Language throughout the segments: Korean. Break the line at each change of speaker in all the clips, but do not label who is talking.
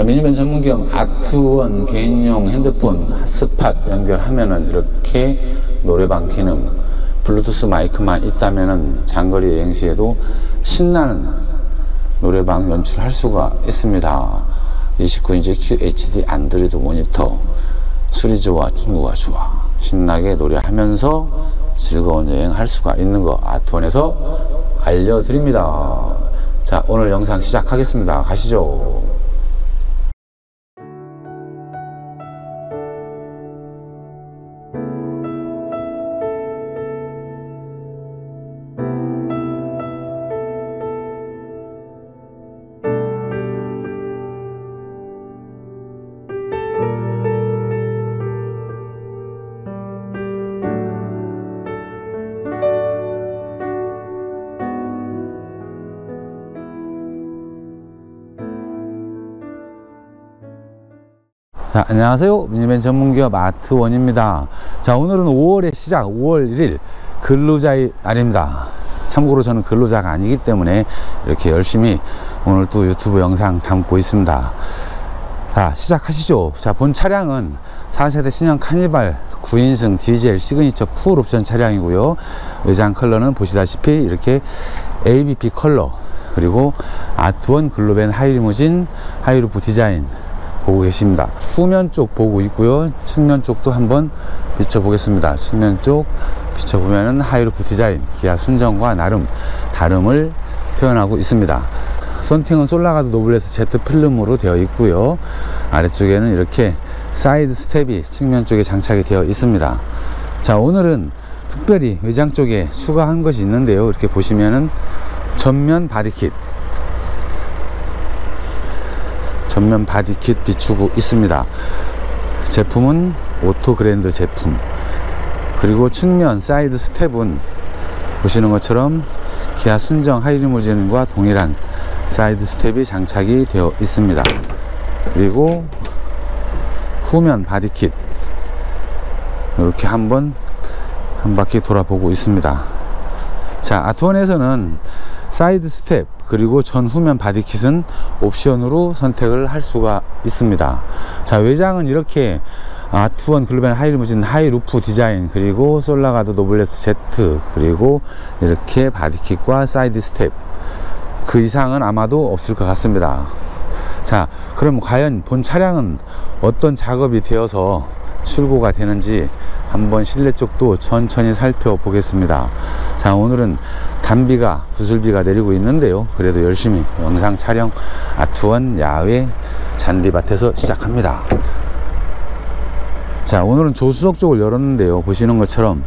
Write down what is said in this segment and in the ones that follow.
자, 미니밴 전문기업 아트원 개인용 핸드폰 스팟 연결하면은 이렇게 노래방 기능, 블루투스 마이크만 있다면은 장거리 여행 시에도 신나는 노래방 연출할 수가 있습니다. 29인치 QHD 안드로이드 모니터, 수리 좋아, 친구가 좋아. 신나게 노래하면서 즐거운 여행 할 수가 있는 거 아트원에서 알려드립니다. 자, 오늘 영상 시작하겠습니다. 가시죠. 자, 안녕하세요. 미니밴 전문기업 아트원입니다. 자, 오늘은 5월의 시작, 5월 1일 근로자의 날입니다. 참고로 저는 근로자가 아니기 때문에 이렇게 열심히 오늘 또 유튜브 영상 담고 있습니다. 자, 시작하시죠. 자, 본 차량은 4세대 신형 카니발 9인승 디젤 시그니처 풀 옵션 차량이고요. 외장 컬러는 보시다시피 이렇게 ABP 컬러 그리고 아트원 글로벤 하이리무진 high roof 디자인 보고 계십니다. 후면 쪽 보고 있고요. 측면 쪽도 한번 비춰보겠습니다. 측면 쪽 비춰보면은 high roof 디자인, 기아 순정과 나름 다름을 표현하고 있습니다. 썬팅은 솔라가드 노블레스 Z 필름으로 되어 있고요. 아래쪽에는 이렇게 side step이 측면 쪽에 장착이 되어 있습니다. 자, 오늘은 특별히 외장 쪽에 추가한 것이 있는데요. 이렇게 보시면은 전면 body kit 전면 body kit 비추고 있습니다. 제품은 오토 그랜드 제품. 그리고 측면 side step은 보시는 것처럼 기아 순정 하이리무진과 동일한 side step이 장착이 되어 있습니다. 그리고 후면 body kit 이렇게 한번 한 바퀴 돌아보고 있습니다. 자, 아트원에서는 side step 그리고 전 후면 body kit은 옵션으로 선택을 할 수가 있습니다. 자, 외장은 이렇게 아트원 글로벌 하이리무진 high roof 디자인 그리고 솔라가드 노블레스 Z 그리고 이렇게 body kit과 side step 그 이상은 아마도 없을 것 같습니다. 자, 그럼 과연 본 차량은 어떤 작업이 되어서 출고가 되는지 한번 실내 쪽도 천천히 살펴보겠습니다. 자, 오늘은 단비가, 구슬비가 내리고 있는데요. 그래도 열심히 영상 촬영 아트원 야외 잔디밭에서 시작합니다. 자, 오늘은 조수석 쪽을 열었는데요. 보시는 것처럼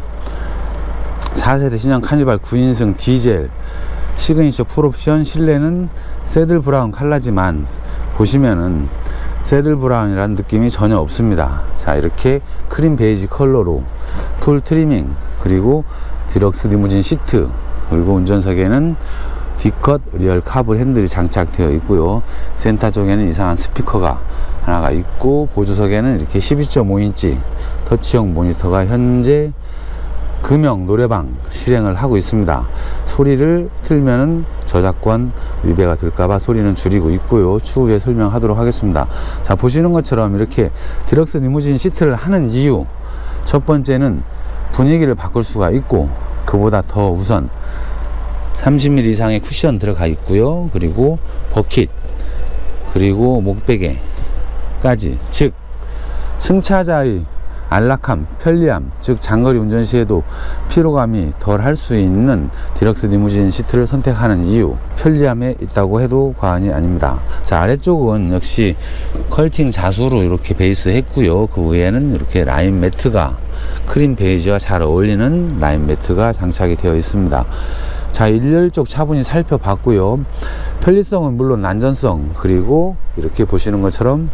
4세대 신형 카니발 9인승 디젤 시그니처 풀옵션 실내는 새들 브라운 칼라지만 보시면은 새들 브라운이라는 느낌이 전혀 없습니다. 자, 이렇게 크림 베이지 컬러로 full trimming 그리고 디럭스 리무진 시트 그리고 운전석에는 D-cut 리얼 카본 핸들이 장착되어 있고요. 센터 쪽에는 이상한 스피커가 하나가 있고 보조석에는 이렇게 12.5인치 터치형 모니터가 현재 금영 노래방 실행을 하고 있습니다. 소리를 틀면은 저작권 위배가 될까봐 소리는 줄이고 있고요. 추후에 설명하도록 하겠습니다. 자, 보시는 것처럼 이렇게 디럭스 리무진 시트를 하는 이유. 첫 번째는 분위기를 바꿀 수가 있고, 그보다 더 우선 30mm 이상의 쿠션 들어가 있고요. 그리고 버킷, 그리고 목베개까지. 즉, 승차자의 안락함, 편리함, 즉 장거리 운전 시에도 피로감이 덜 할 수 있는 디럭스 리무진 시트를 선택하는 이유 편리함에 있다고 해도 과언이 아닙니다 자 아래쪽은 역시 퀼팅 자수로 이렇게 베이스 했고요 그 위에는 이렇게 line mat가 크림 베이지와 잘 어울리는 line mat가 장착이 되어 있습니다 자 1열 쪽 차분히 살펴봤고요 편리성은 물론 안전성 그리고 이렇게 보시는 것처럼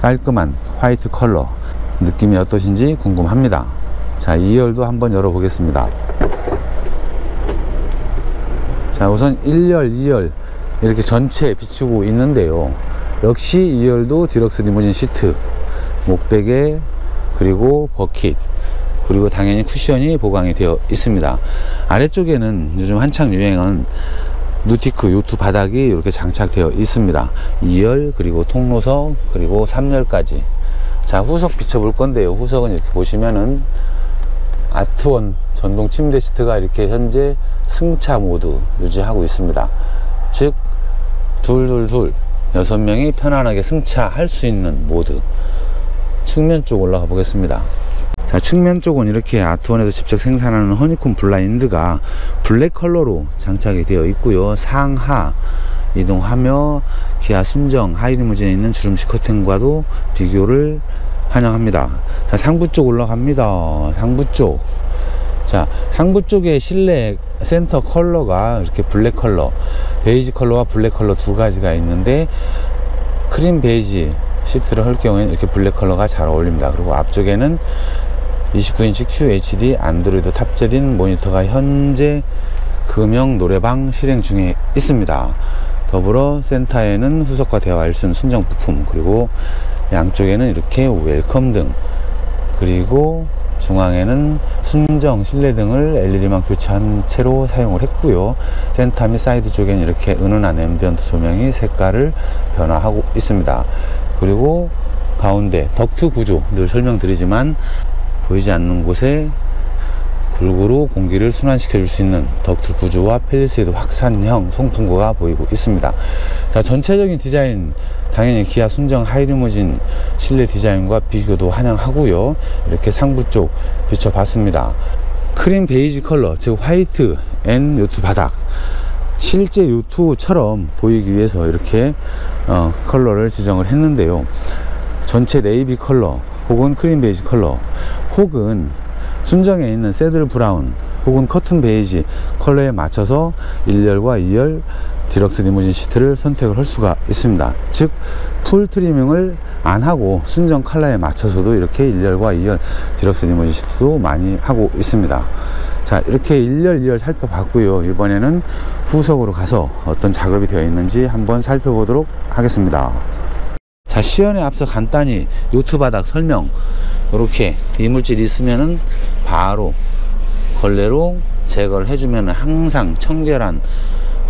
깔끔한 화이트 컬러 느낌이 어떠신지 궁금합니다. 자, 2열도 한번 열어 보겠습니다. 자, 우선 1열, 2열 이렇게 전체 비추고 있는데요. 역시 2열도 디럭스 리무진 시트, 목베개, 그리고 버킷, 그리고 당연히 쿠션이 보강이 되어 있습니다. 아래쪽에는 요즘 한창 유행인 누티크 요트 바닥이 이렇게 장착되어 있습니다. 2열 그리고 통로석 그리고 3열까지. 자 후석 비춰볼 건데요. 후석은 이렇게 보시면은 아트원 전동 침대 시트가 이렇게 현재 승차 모드 유지하고 있습니다. 즉 둘둘둘 여섯 명이 편안하게 승차할 수 있는 모드. 측면 쪽 올라가 보겠습니다 자 측면 쪽은 이렇게 아트원에서 직접 생산하는 honeycomb 블라인드가 블랙 컬러로 장착이 되어 있고요. 상하 이동하며 기아 순정 하이리무진에 있는 주름식 커튼과도 비교를 환영합니다. 자 상부 쪽 올라갑니다. 상부 쪽. 자, 상부 쪽에 실내 센터 컬러가 이렇게 블랙 컬러, 베이지 컬러와 블랙 컬러 두 가지가 있는데 크림 베이지 시트를 할 경우에는 이렇게 블랙 컬러가 잘 어울립니다. 그리고 앞쪽에는 29인치 QHD 안드로이드 탑재된 모니터가 현재 금영 노래방 실행 중에 있습니다. 더불어 센터에는 후석과 대화 일순 순정 부품 그리고 양쪽에는 이렇게 welcome 등 그리고 중앙에는 순정 실내 등을 LED만 교체한 채로 사용을 했고요 센터 및 사이드 쪽에는 이렇게 은은한 ambient 조명이 색깔을 변화하고 있습니다 그리고 가운데 덕트 구조 늘 설명드리지만 보이지 않는 곳에 골고루 공기를 순환시켜 줄 수 있는 덕트 구조와 팰리세이드 확산형 송풍구가 보이고 있습니다. 자 전체적인 디자인 당연히 기아 순정 하이리무진 실내 디자인과 비교도 환영하고요. 이렇게 상부 쪽 비춰봤습니다. 크림 베이지 컬러 즉 화이트 and 요트 바닥 실제 요트처럼 보이기 위해서 이렇게 어, 컬러를 지정을 했는데요. 전체 네이비 컬러 혹은 크림 베이지 컬러 혹은 순정에 있는 saddle brown 혹은 코튼 베이지 컬러에 맞춰서 1열과 2열 디럭스 리무진 시트를 선택을 할 수가 있습니다. 즉 full 트리밍을 안 하고 순정 컬러에 맞춰서도 이렇게 1열과 2열 디럭스 리무진 시트도 많이 하고 있습니다. 자 이렇게 1열 2열 살펴봤고요. 이번에는 후석으로 가서 어떤 작업이 되어 있는지 한번 살펴보도록 하겠습니다 자 시연에 앞서 간단히 요트 바닥 설명. 이렇게 이물질이 있으면은 바로 걸레로 제거를 해주면 항상 청결한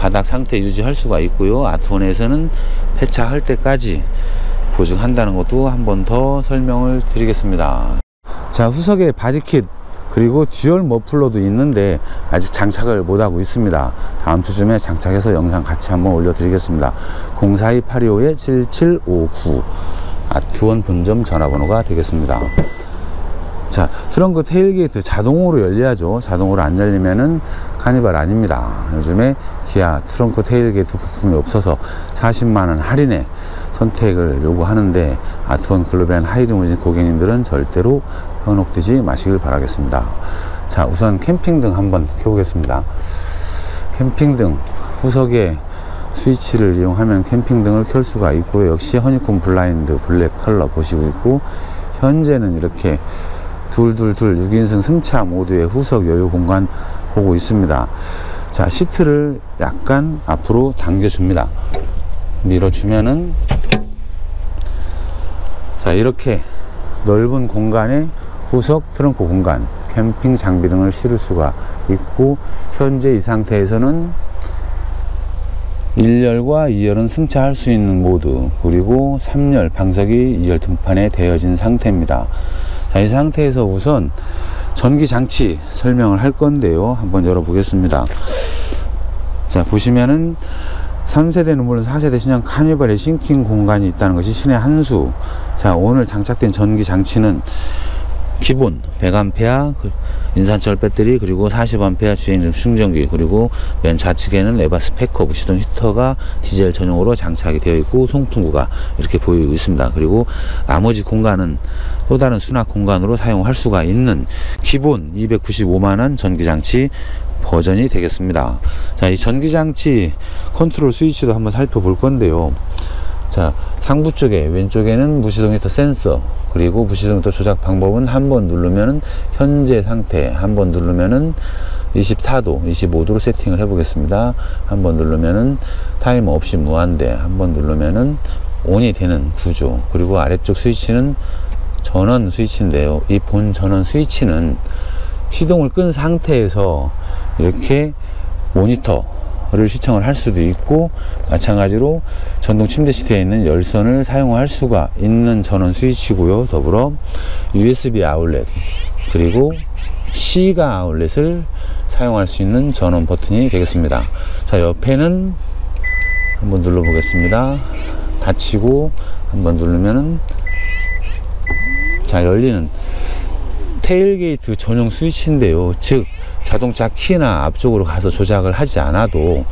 바닥 상태 유지할 수가 있고요. 아트원에서는 폐차할 때까지 보증한다는 것도 한 번 더 설명을 드리겠습니다. 자 후석에 body kit 그리고 dual 머플러도 있는데 아직 장착을 못하고 있습니다. 다음 주쯤에 장착해서 영상 같이 한번 올려드리겠습니다. 042-825-7759 아트원 본점 전화번호가 되겠습니다. 자 트렁크 tailgate 자동으로 열려야죠. 자동으로 안 열리면은 카니발 아닙니다. 요즘에 기아 트렁크 tailgate 부품이 없어서 40만원 할인에 선택을 요구하는데 아트원 글로벤 하이리무진 고객님들은 절대로 현혹되지 마시길 바라겠습니다. 자 우선 캠핑등 한번 켜보겠습니다. 캠핑등 후석에 스위치를 이용하면 캠핑등을 켤 수가 있고요. 역시 honeycomb 블라인드 블랙 컬러 보시고 있고 현재는 이렇게 둘둘둘 6인승 승차 모드의 후석 여유 공간 보고 있습니다. 자 시트를 약간 앞으로 당겨 줍니다. 밀어주면은 자 이렇게 넓은 공간에 후석 트렁크 공간 캠핑 장비 등을 실을 수가 있고 현재 이 상태에서는 1열과 2열은 승차할 수 있는 모드 그리고 3열 방석이 2열 등판에 되어진 상태입니다 자, 이 상태에서 우선 전기 장치 설명을 할 건데요. 한번 열어 보겠습니다. 자, 보시면은 3세대는 물론 4세대 신형 카니발의 sinking 공간이 있다는 것이 신의 한 수. 자, 오늘 장착된 전기 장치는 기본 100A 인산철 배터리 그리고 40A 주행 충전기 그리고 맨 좌측에는 에버스패커 무시동 히터가 디젤 전용으로 장착이 되어 있고 송풍구가 이렇게 보이고 있습니다. 그리고 나머지 공간은 또 다른 수납 공간으로 사용할 수가 있는 기본 295만원 전기장치 버전이 되겠습니다. 자 이 전기장치 컨트롤 스위치도 한번 살펴볼 건데요. 자 상부 쪽에 왼쪽에는 무시동 히터 센서 그리고 무시동 히터 조작 방법은 한 번 누르면은 현재 상태 한 번 누르면은 24도 25도로 세팅을 해 보겠습니다. 한 번 누르면은 타이머 없이 무한대 한 번 누르면은 온이 되는 구조 그리고 아래쪽 스위치는 전원 스위치인데요. 이 본 전원 스위치는 시동을 끈 상태에서 이렇게 모니터 를 시청을 할 수도 있고 마찬가지로 전동 침대 시트에 있는 열선을 사용할 수가 있는 전원 스위치고요. 더불어 USB 아울렛 그리고 C가 아울렛을 사용할 수 있는 전원 버튼이 되겠습니다. 자 옆에는 한번 눌러 보겠습니다. 닫히고 한번 누르면은 자 열리는 tailgate 전용 스위치인데요. 즉 자동차 키나 앞쪽으로 가서 조작을 하지 않아도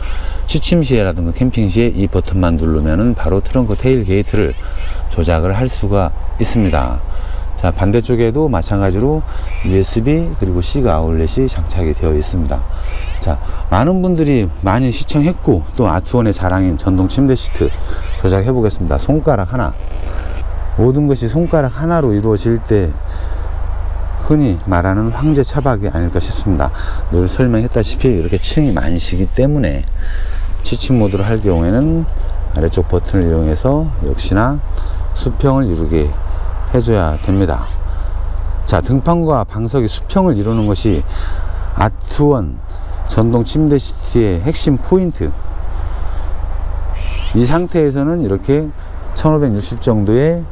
취침 시에라든가 캠핑 시에 이 버튼만 누르면은 바로 트렁크 tailgate를 조작을 할 수가 있습니다. 자 반대쪽에도 마찬가지로 USB 그리고 C가 아울렛이 장착이 되어 있습니다. 자 많은 분들이 많이 시청했고 또 아트원의 자랑인 전동 침대 시트 조작해 보겠습니다. 손가락 하나 모든 것이 손가락 하나로 이루어질 때 흔히 말하는 황제 차박이 아닐까 싶습니다. 늘 설명했다시피 이렇게 층이 많으시기 때문에 취침 모드를 할 경우에는 아래쪽 버튼을 이용해서 역시나 수평을 이루게 해줘야 됩니다. 자, 등판과 방석이 수평을 이루는 것이 아트원 전동 침대 시트의 핵심 포인트. 이 상태에서는 이렇게 1560 정도의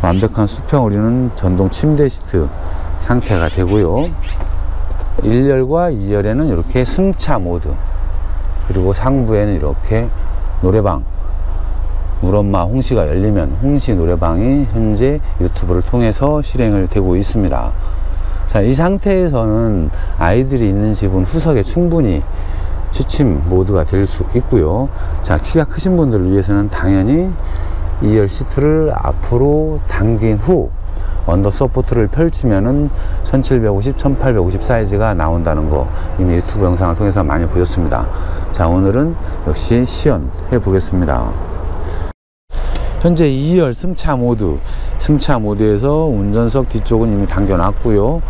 완벽한 수평을 이루는 전동 침대 시트 상태가 되고요. 1열과 2열에는 이렇게 승차 모드 그리고 상부에는 이렇게 노래방 물엄마 홍시가 열리면 홍시 노래방이 현재 유튜브를 통해서 실행을 되고 있습니다. 자, 이 상태에서는 아이들이 있는 집은 후석에 충분히 취침 모드가 될 수 있고요. 자 키가 크신 분들을 위해서는 당연히 2열 시트를 앞으로 당긴 후 under support를 펼치면은 1750, 1850 사이즈가 나온다는 거 이미 유튜브 영상을 통해서 많이 보셨습니다. 자, 오늘은 역시 시연해 보겠습니다. 현재 2열 승차 모드, 승차 모드에서 운전석 뒤쪽은 이미 당겨 놨고요.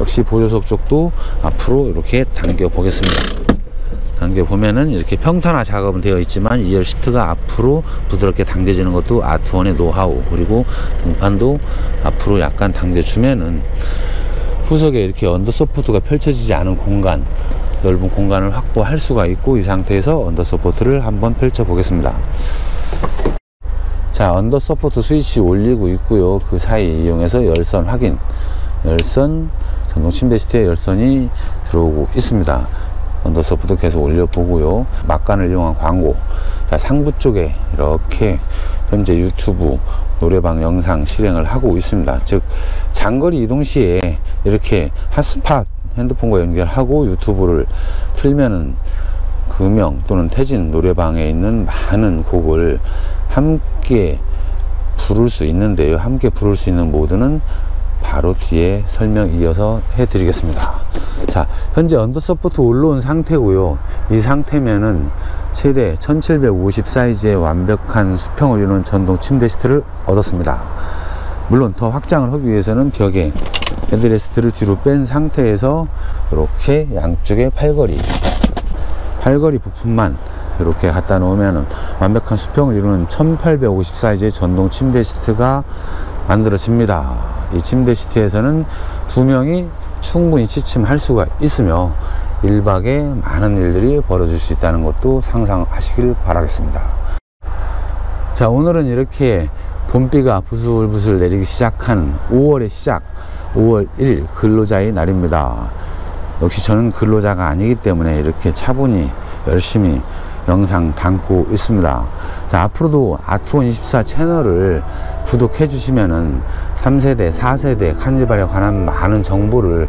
역시 보조석 쪽도 앞으로 이렇게 당겨 보겠습니다. 당겨 보면은 이렇게 평탄화 작업은 되어 있지만 2열 시트가 앞으로 부드럽게 당겨지는 것도 아트원의 노하우 그리고 등판도 앞으로 약간 당겨주면은 후석에 이렇게 under support가 펼쳐지지 않은 공간 넓은 공간을 확보할 수가 있고 이 상태에서 under support를 한번 펼쳐 보겠습니다. 자 under support 스위치 올리고 있고요. 그 사이 이용해서 열선 확인. 열선 전동 침대 시트에 열선이 들어오고 있습니다 언더서프도 계속 올려보고요. 막간을 이용한 광고. 자, 상부 쪽에 이렇게 현재 유튜브 노래방 영상 실행을 하고 있습니다. 즉, 장거리 이동 시에 이렇게 핫스팟 핸드폰과 연결하고 유튜브를 틀면은 금영 또는 태진 노래방에 있는 많은 곡을 함께 부를 수 있는데요. 함께 부를 수 있는 모드는 바로 뒤에 설명 이어서 해 드리겠습니다 자 현재 under support 올라온 상태고요. 이 상태면은 최대 1750 사이즈의 완벽한 수평을 이루는 전동 침대 시트를 얻었습니다. 물론 더 확장을 하기 위해서는 벽에 헤드레스트를 뒤로 뺀 상태에서 이렇게 양쪽에 팔걸이 팔걸이 부품만 이렇게 갖다 놓으면 완벽한 수평을 이루는 1850 사이즈의 전동 침대 시트가 만들어집니다. 이 침대 시티에서는 두 명이 충분히 취침할 수가 있으며 1박에 많은 일들이 벌어질 수 있다는 것도 상상하시길 바라겠습니다. 자, 오늘은 이렇게 봄비가 부슬부슬 내리기 시작한 5월의 시작, 5월 1일 근로자의 날입니다. 역시 저는 근로자가 아니기 때문에 이렇게 차분히 열심히 영상 담고 있습니다. 자, 앞으로도 아트원24 채널을 구독해 주시면은 3세대, 4세대 카니발에 관한 많은 정보를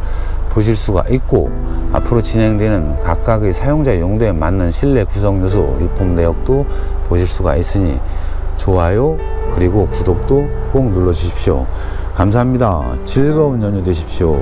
보실 수가 있고 앞으로 진행되는 각각의 사용자 용도에 맞는 실내 구성 요소 리폼 내역도 보실 수가 있으니 좋아요 그리고 구독도 꼭 눌러 주십시오. 감사합니다. 즐거운 연휴 되십시오.